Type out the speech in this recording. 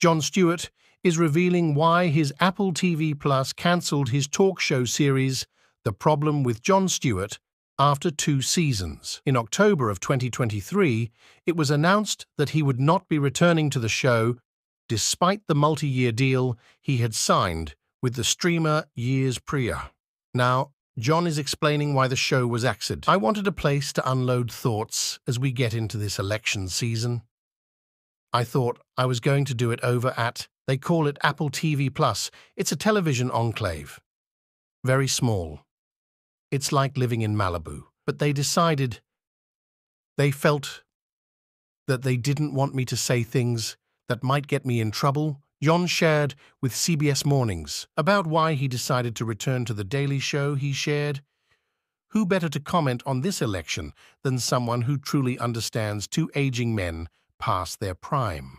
Jon Stewart is revealing why his Apple TV Plus cancelled his talk show series, The Problem with Jon Stewart, after two seasons. In October of 2023, it was announced that he would not be returning to the show despite the multi-year deal he had signed with the streamer years prior. Now, Jon is explaining why the show was axed. I wanted a place to unload thoughts as we get into this election season. I thought I was going to do it over at, they call it Apple TV Plus. It's a television enclave. Very small. It's like living in Malibu. But they decided they felt that they didn't want me to say things that might get me in trouble. Jon shared with CBS Mornings about why he decided to return to The Daily Show. He shared, Who better to comment on this election than someone who truly understands two aging men past their prime?